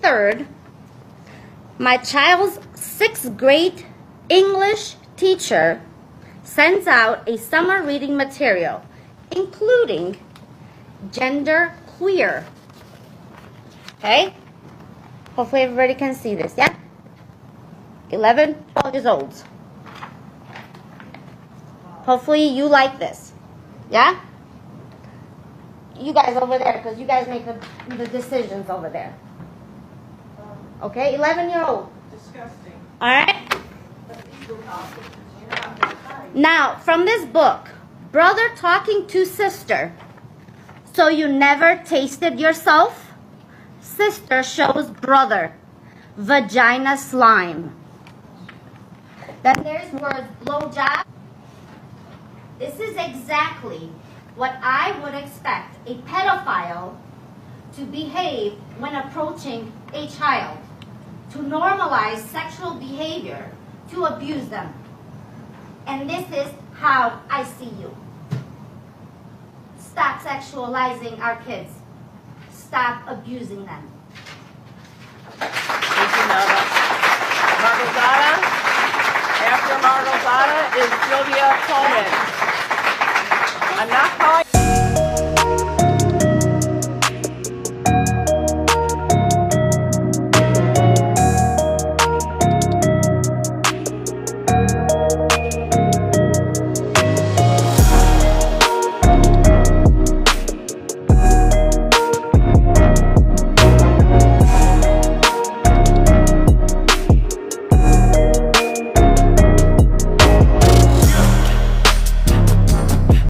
3rd, my child's sixth grade English teacher sends out a summer reading material, including gender queer. Okay? Hopefully everybody can see this, yeah? 11, 12 years old. Hopefully you like this. Yeah? You guys over there, because you guys make the, the decisions over there. Okay, 11 year old. Disgusting. All right? Now, from this book, brother talking to sister. So you never tasted yourself? Sister shows brother. Vagina slime. Then there's words blowjob. This is exactly what I would expect a pedophile to behave when approaching a child. To normalize sexual behavior, to abuse them. And this is how I see you. Stop sexualizing our kids. Stop abusing them. Thank you, Nova. Margozada. After Margozada is Sylvia Coleman. I'm not calling.